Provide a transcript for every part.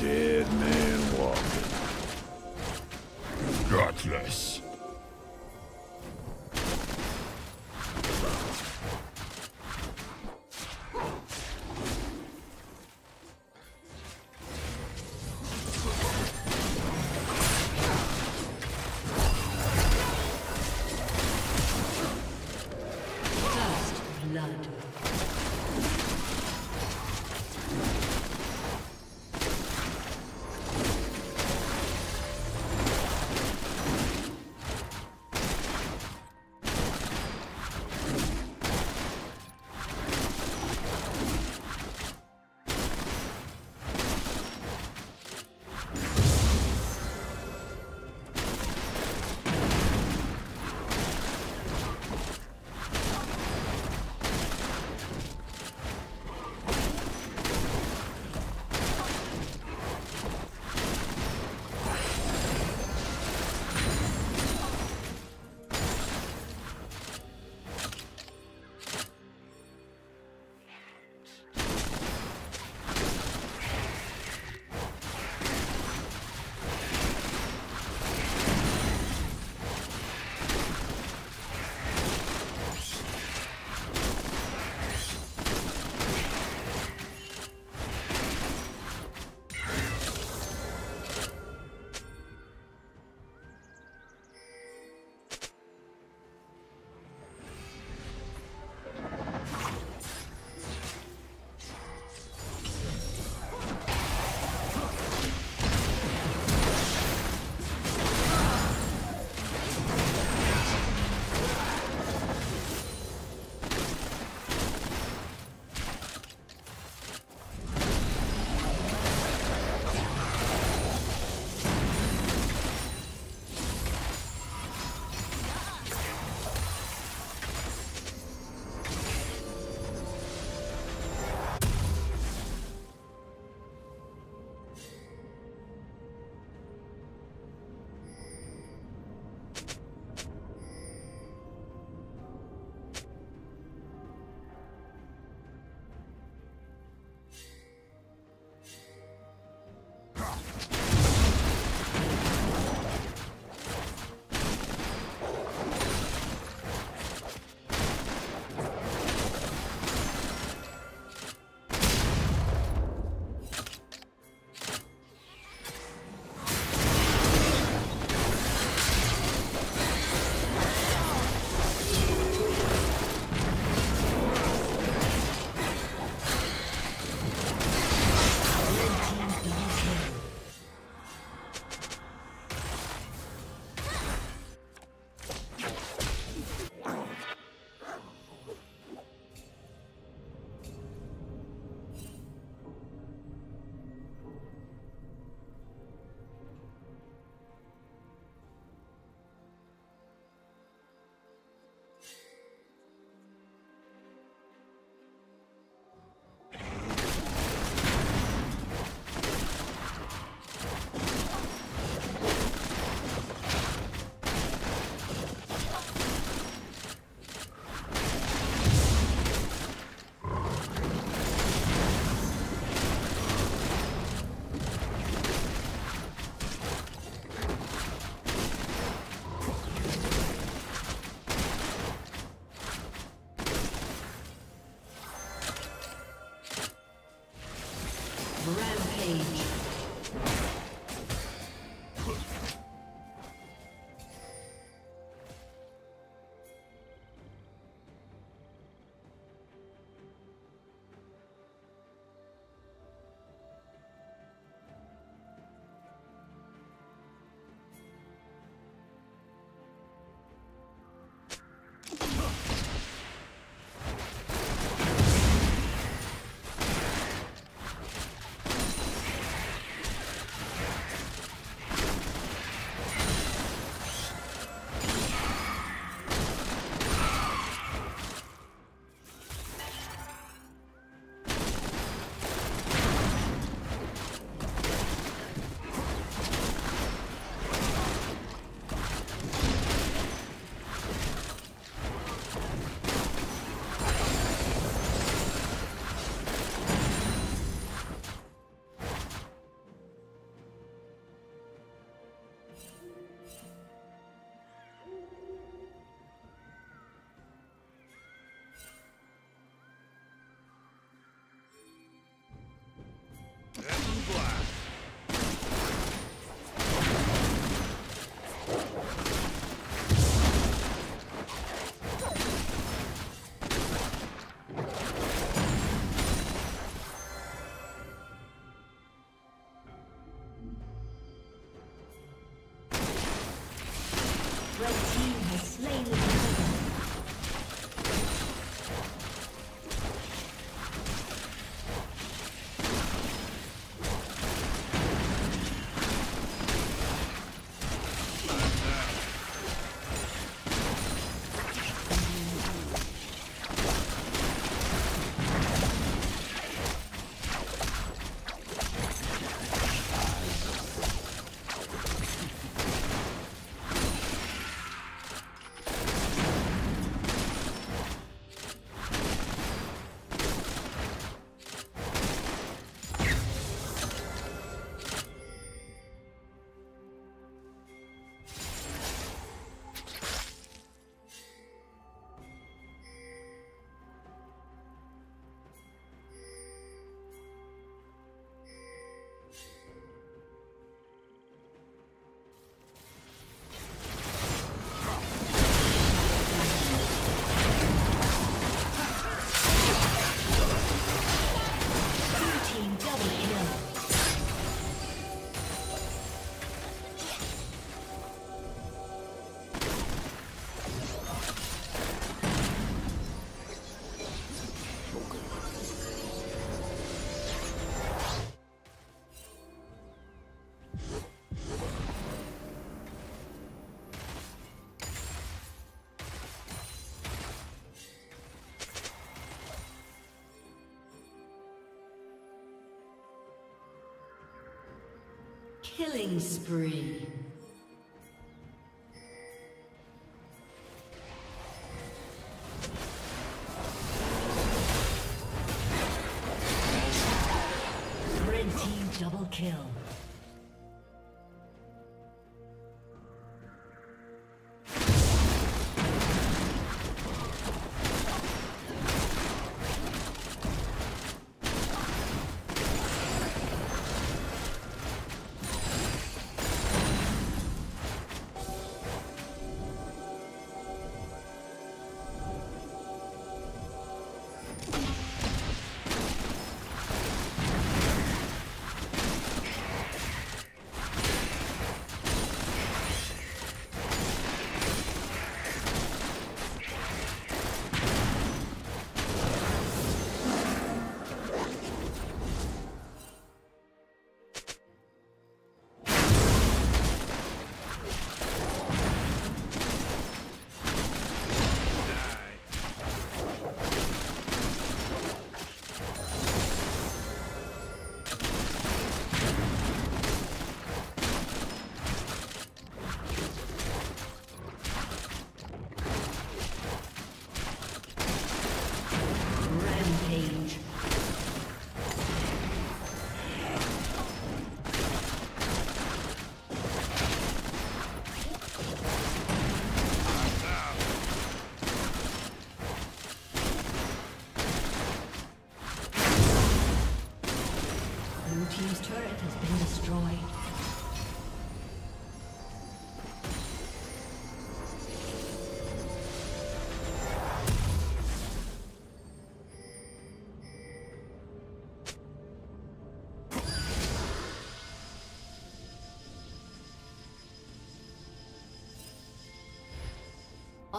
Dead man walking. Gutless. Killing spree.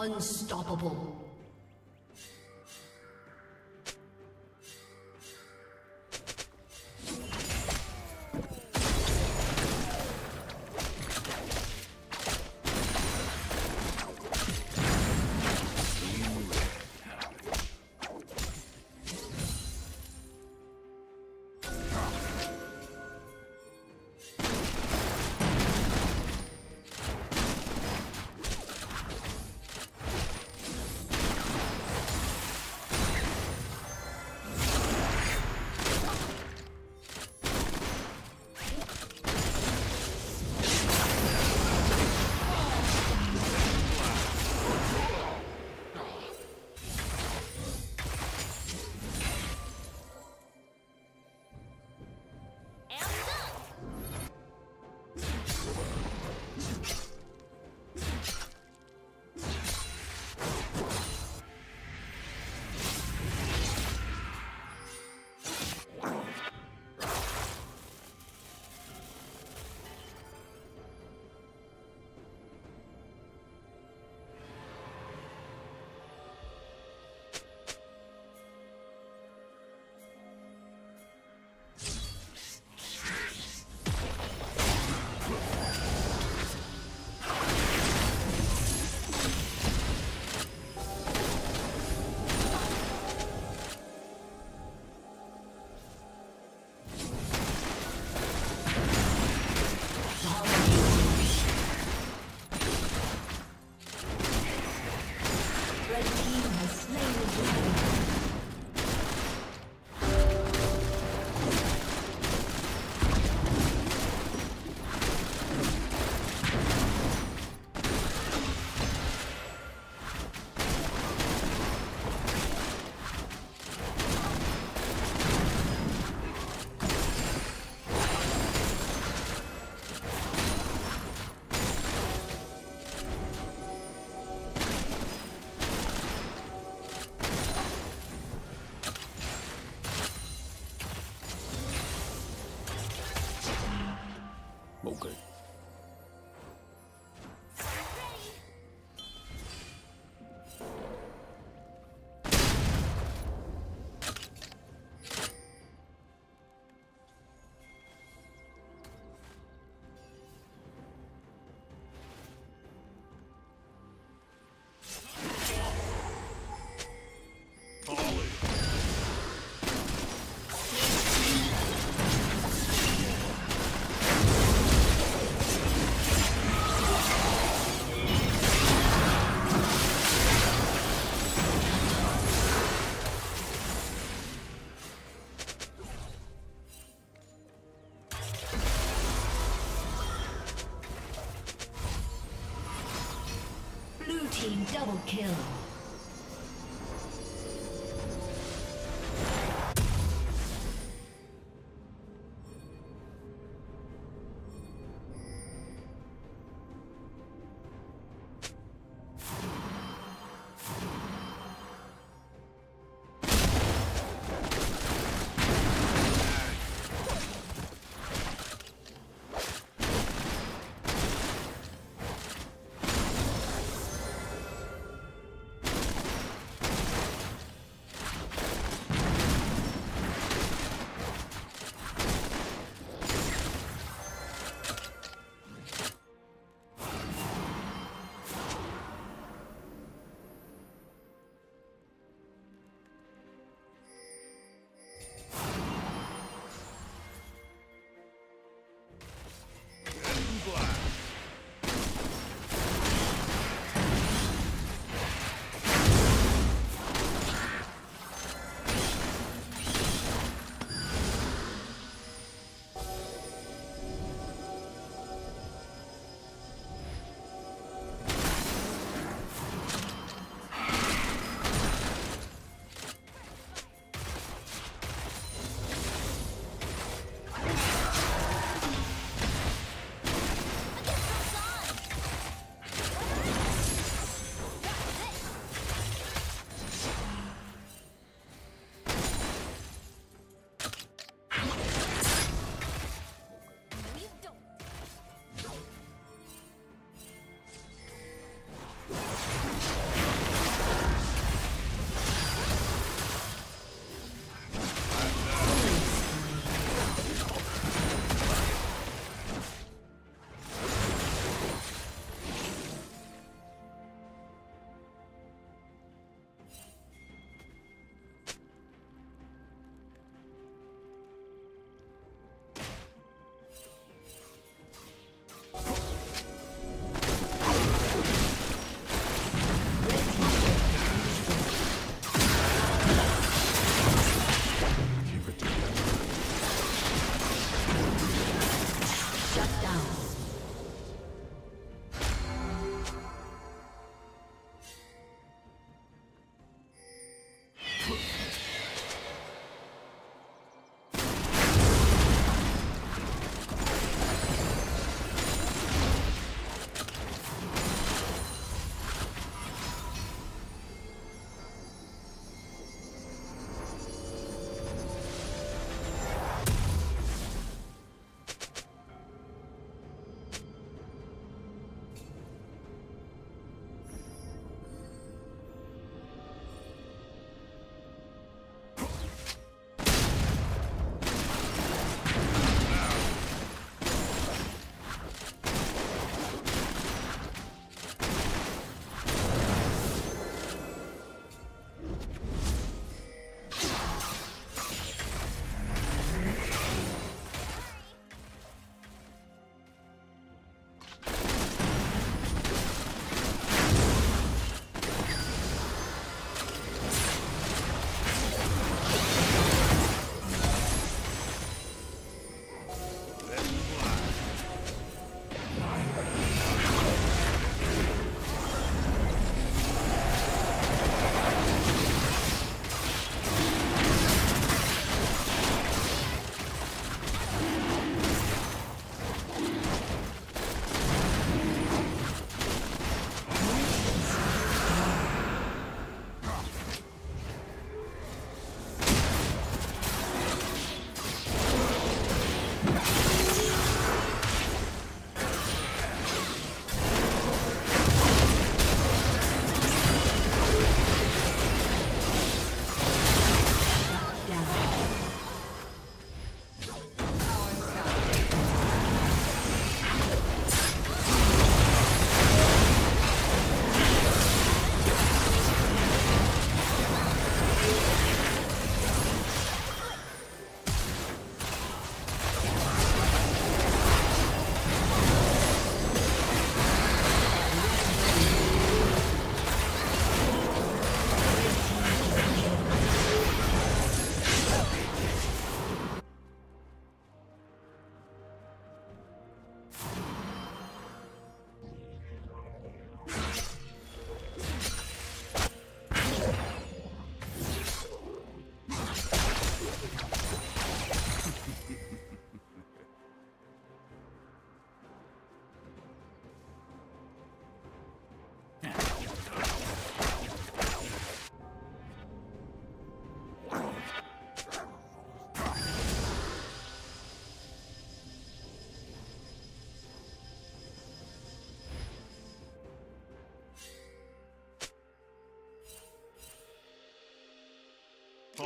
Unstoppable.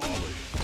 Folly.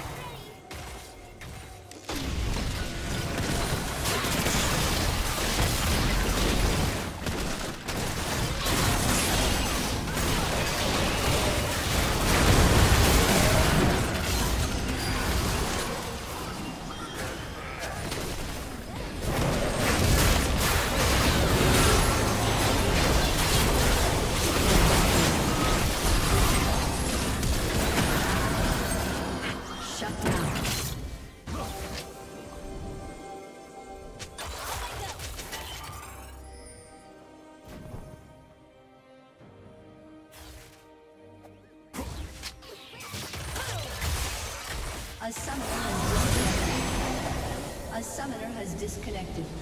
Disconnected.